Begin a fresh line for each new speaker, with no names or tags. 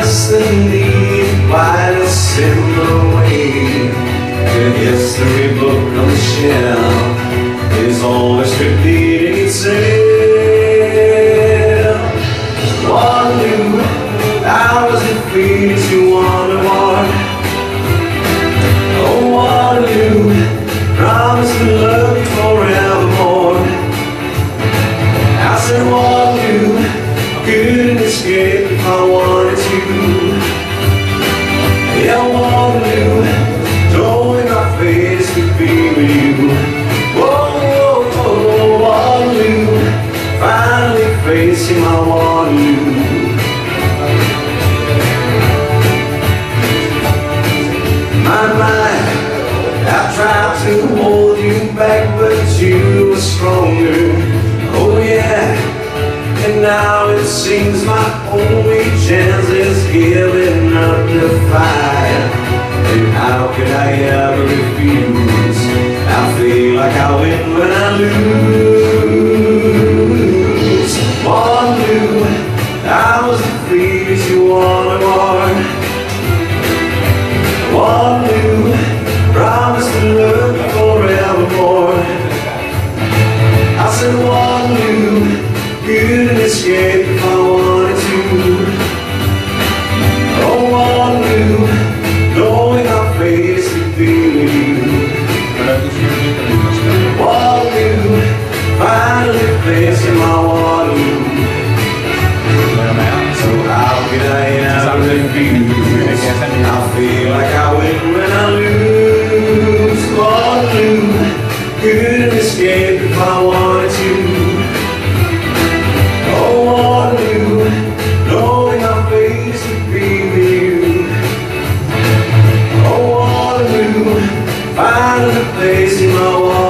destiny a similar way. The history book on the shelf is always repeating itself. One new hours defeated you wonder why. Oh, one new promise to love facing my mind, I tried to hold you back, but you were stronger. Oh yeah, and now it seems my only chance is giving up the fight. I said one new couldn't escape Find a place in my walk.